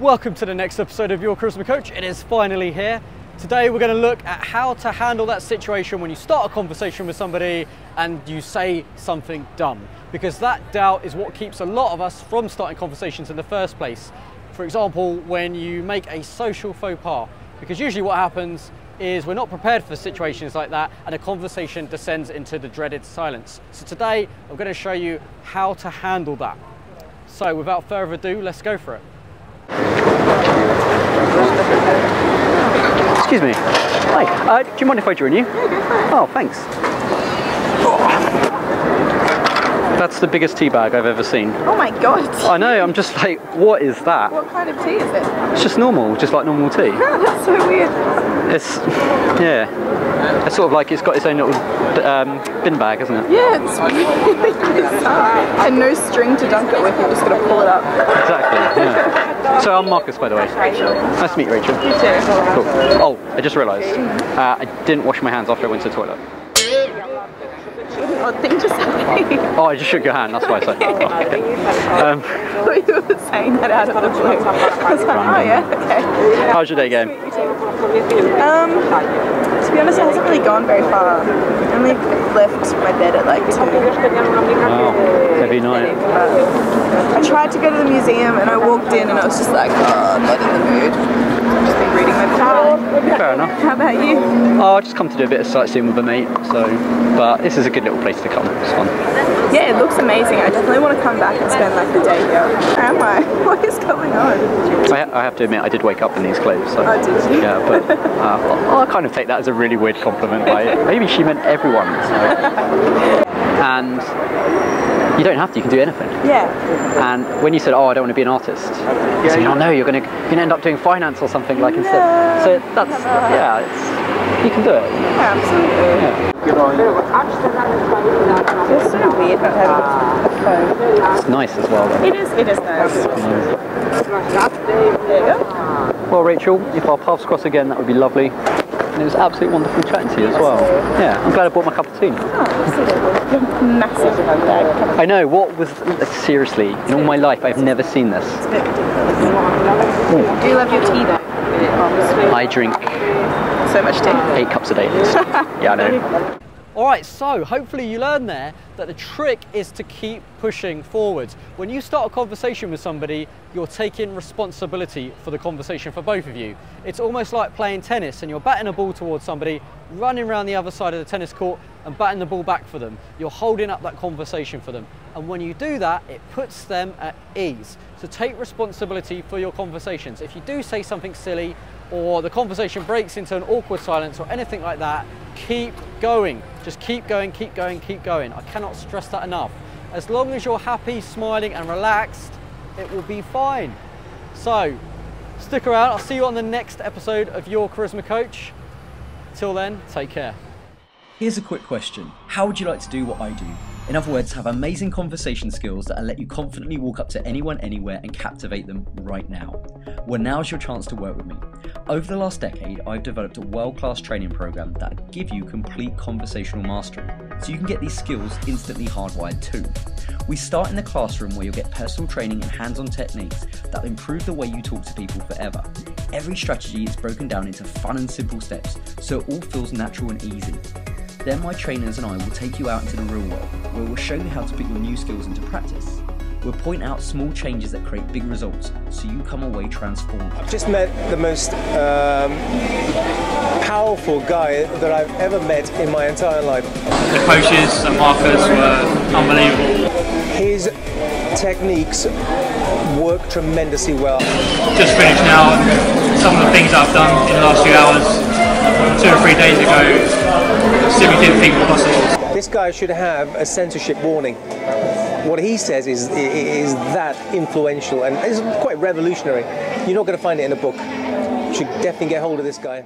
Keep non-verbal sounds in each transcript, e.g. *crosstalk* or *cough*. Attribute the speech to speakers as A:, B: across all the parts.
A: Welcome to the next episode of Your Charisma Coach. It is finally here. Today we're going to look at how to handle that situation when you start a conversation with somebody and you say something dumb. Because that doubt is what keeps a lot of us from starting conversations in the first place. For example, when you make a social faux pas. Because usually what happens is we're not prepared for situations like that and a conversation descends into the dreaded silence. So today I'm going to show you how to handle that. So without further ado, let's go for it. Excuse me. Hi. Uh, do you mind if I join you? Oh, thanks. That's the biggest tea bag I've ever seen.
B: Oh my god.
A: I know, I'm just like, what is that?
B: What kind of tea is it?
A: It's just normal, just like normal tea. *laughs*
B: That's so weird.
A: It's, yeah. It's sort of like it's got its own little um, bin bag, isn't it?
B: Yeah, it's really *laughs* bizarre. And no string to dunk it with, you're just gonna pull it up.
A: Exactly, yeah. So I'm Marcus, by the way.
B: Rachel.
A: Nice to meet you, Rachel.
B: You too.
A: Cool. Oh, I just realised. Uh, I didn't wash my hands after I went to the toilet.
B: Odd thing to say. *laughs*
A: Oh, I just shook your hand, that's why I said. Oh, *laughs* okay. um,
B: I thought you were saying that out of the blue. I was like, oh yeah, okay.
A: how's your day going?
B: Um, to be honest, it hasn't really gone very far. I only left my bed at like 2.
A: Oh, heavy night.
B: I tried to go to the museum and I walked in and I was just like, oh, I'm not in the mood. I've just been reading my book.
A: Fair enough.
B: How about you?
A: Oh, I just come to do a bit of sightseeing with a mate, so. But this is a good little place to come. It's fun.
B: Yeah, it looks amazing. I definitely want to come back and spend like the day here. Where am I? *laughs* What is going on?
A: I, I have to admit, I did wake up in these clothes. So.
B: Oh, did you?
A: Yeah, but uh, I'll, I'll kind of take that as a really weird compliment. Like, *laughs* maybe she meant everyone. So. *laughs* And you don't have to. You can do anything.
B: Yeah.
A: And when you said, "Oh, I don't want to be an artist," you said, "Oh no, you're going to you're going to end up doing finance or something like instead." So that's yeah, it's, you can do it.
B: Yeah, absolutely.
A: Yeah.
B: It's so weird not having a phone.
A: It's nice as well. Though.
B: It is, it is nice. There you go.
A: Well, Rachel, if our paths cross again, that would be lovely. And it was absolutely wonderful chatting to you as well. Yeah, I'm glad I bought my cup of tea.
B: Oh. Massive bag.
A: I know, what was, seriously, in all my life, I've never seen this.
B: Do you love your tea though?
A: I drink
B: So much tea.
A: eight cups a day *laughs* yeah, I know. All right, so hopefully you learned there that the trick is to keep pushing forward. When you start a conversation with somebody, you're taking responsibility for the conversation for both of you. It's almost like playing tennis and you're batting a ball towards somebody, running around the other side of the tennis court and batting the ball back for them. You're holding up that conversation for them. And when you do that, it puts them at ease. So take responsibility for your conversations. If you do say something silly or the conversation breaks into an awkward silence or anything like that, keep going. Just keep going, keep going, keep going. I cannot stress that enough. As long as you're happy, smiling, and relaxed, it will be fine. So, stick around. I'll see you on the next episode of Your Charisma Coach. Till then, take care.
C: Here's a quick question How would you like to do what I do? In other words, have amazing conversation skills that let you confidently walk up to anyone, anywhere, and captivate them right now. Well, now's your chance to work with me. Over the last decade, I've developed a world class training program that give you complete conversational mastery, so you can get these skills instantly hardwired too. We start in the classroom where you'll get personal training and hands on techniques that improve the way you talk to people forever. Every strategy is broken down into fun and simple steps, so it all feels natural and easy. Then my trainers and I will take you out into the real world, where we'll show you how to put your new skills into practice. We'll point out small changes that create big results, so you come away transformed.
D: I've just met the most um, powerful guy that I've ever met in my entire life.
E: The coaches and Marcus were unbelievable.
D: His techniques work tremendously well.
E: Just finished now, and some of the things I've done in the last few hours, two or three days ago, simply didn't think were possible.
D: This guy should have a censorship warning. What he says is, is that influential and is quite revolutionary. You're not going to find it in a book. You should definitely get hold of this guy.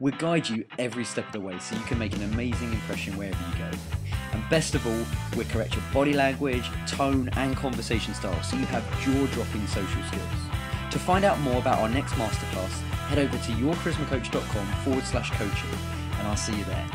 C: We'll guide you every step of the way so you can make an amazing impression wherever you go. And best of all, we'll correct your body language, tone, and conversation style so you have jaw dropping social skills. To find out more about our next masterclass, head over to yourcharismacoach.com forward slash coaching, and I'll see you there.